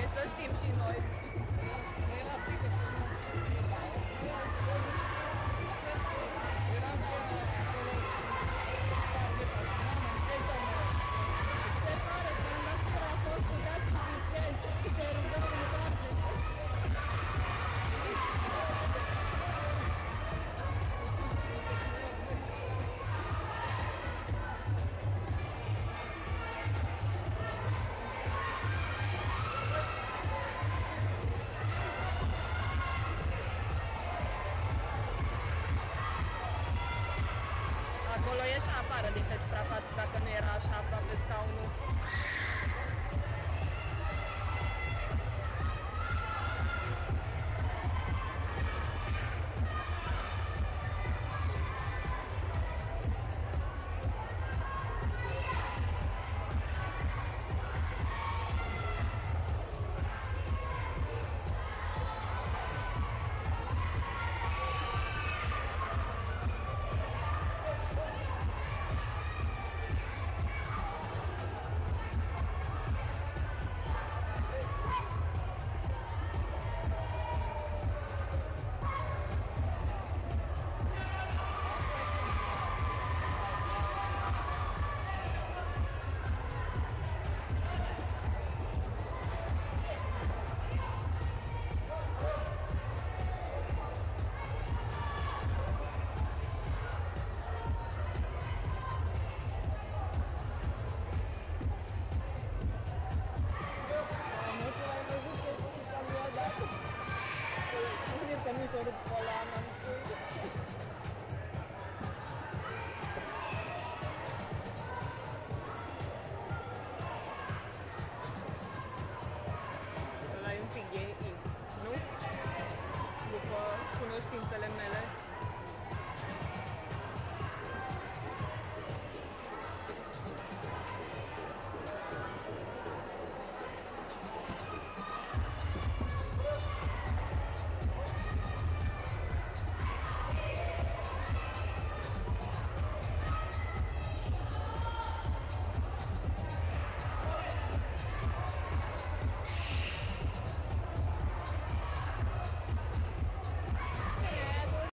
jetzt, das stimmt schon mal. Acolo ieșa afară din pe suprafață dacă nu era așa aproape scaunul. ini dari kepala nanti.